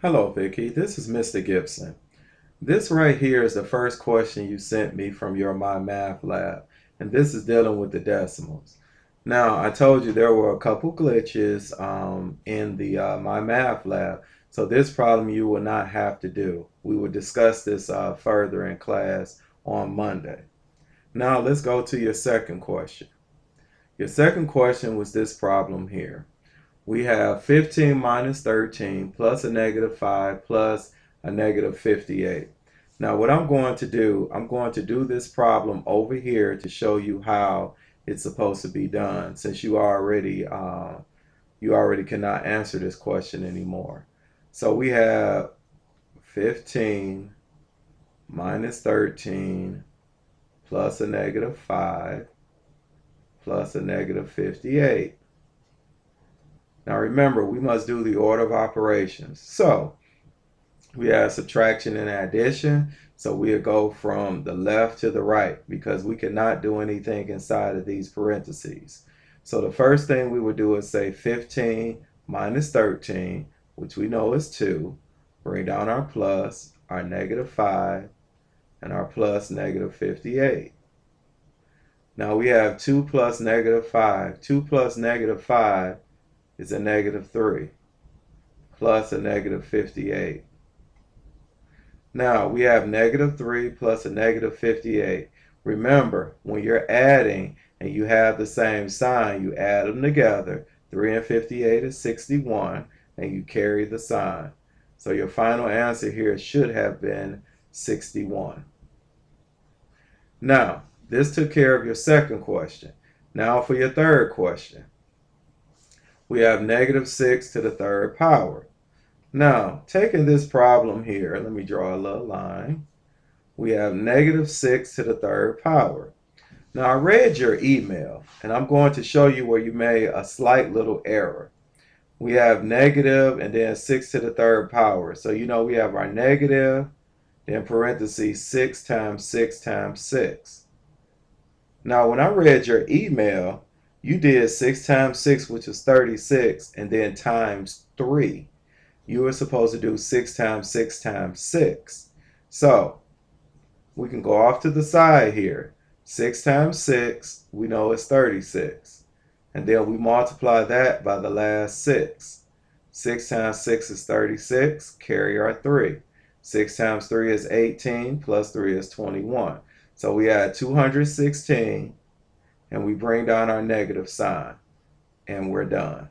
Hello, Vicki. This is Mr. Gibson. This right here is the first question you sent me from your My Math lab, and this is dealing with the decimals. Now, I told you there were a couple glitches um, in the uh, My Math lab, so this problem you will not have to do. We will discuss this uh, further in class on Monday. Now, let's go to your second question. Your second question was this problem here we have 15 minus 13 plus a negative 5 plus a negative 58. Now what I'm going to do, I'm going to do this problem over here to show you how it's supposed to be done since you already uh, you already cannot answer this question anymore. So we have 15 minus 13 plus a negative 5 plus a negative 58. Now remember, we must do the order of operations. So we have subtraction and addition. So we'll go from the left to the right because we cannot do anything inside of these parentheses. So the first thing we would do is say 15 minus 13, which we know is 2. Bring down our plus, our negative 5, and our plus negative 58. Now we have 2 plus negative 5. 2 plus negative 5 is a negative 3 plus a negative 58. Now we have negative 3 plus a negative 58. Remember, when you're adding and you have the same sign, you add them together. 3 and 58 is 61, and you carry the sign. So your final answer here should have been 61. Now, this took care of your second question. Now for your third question we have negative 6 to the third power. Now, taking this problem here, let me draw a little line. We have negative 6 to the third power. Now, I read your email, and I'm going to show you where you made a slight little error. We have negative and then 6 to the third power. So, you know, we have our negative, then parentheses 6 times 6 times 6. Now, when I read your email, you did 6 times 6, which is 36, and then times 3. You were supposed to do 6 times 6 times 6. So, we can go off to the side here. 6 times 6, we know it's 36. And then we multiply that by the last 6. 6 times 6 is 36, carry our 3. 6 times 3 is 18, plus 3 is 21. So we add 216 and we bring down our negative sign and we're done.